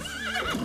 Ha ha ha!